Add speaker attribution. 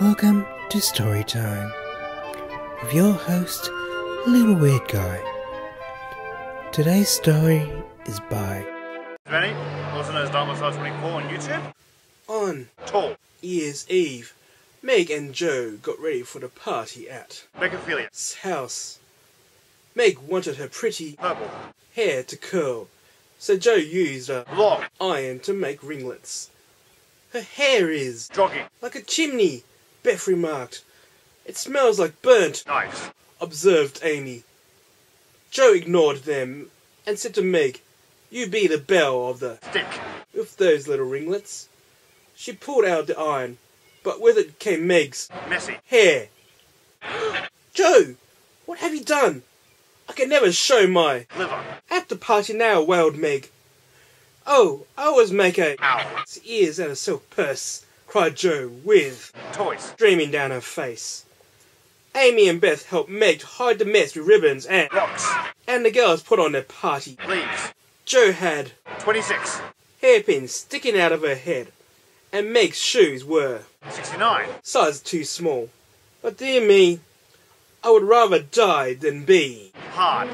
Speaker 1: Welcome to Storytime with your host, Little Weird Guy. Today's story is by
Speaker 2: Benny, also known as DarkMessiah 24 on YouTube.
Speaker 3: On
Speaker 2: Tall.
Speaker 3: Year's Eve, Meg and Joe got ready for the party at
Speaker 2: Becophilia.
Speaker 3: his house. Meg wanted her pretty
Speaker 2: Purple.
Speaker 3: hair to curl, so Joe used a
Speaker 2: Long.
Speaker 3: iron to make ringlets. Her hair is
Speaker 2: Jogging.
Speaker 3: like a chimney, Beth remarked. It smells like burnt,
Speaker 2: Nice.
Speaker 3: observed Amy. Joe ignored them and said to Meg, You be the belle of the
Speaker 2: Stick.
Speaker 3: with those little ringlets. She pulled out the iron, but with it came Meg's
Speaker 2: Messy.
Speaker 3: hair. Joe, what have you done? I can never show my.
Speaker 2: Liver.
Speaker 3: At the party now, wailed Meg. Oh, I always make a.
Speaker 2: Ow.
Speaker 3: ears and a silk purse, cried Joe, with
Speaker 2: Toys.
Speaker 3: streaming down her face. Amy and Beth helped Meg to hide the mess with ribbons and.
Speaker 2: Rocks.
Speaker 3: And the girls put on their party.
Speaker 2: Leaves.
Speaker 3: Joe had
Speaker 2: 26.
Speaker 3: hairpins sticking out of her head, and Meg's shoes were
Speaker 2: 69.
Speaker 3: size too small. But dear me, I would rather die than be.
Speaker 2: Hard.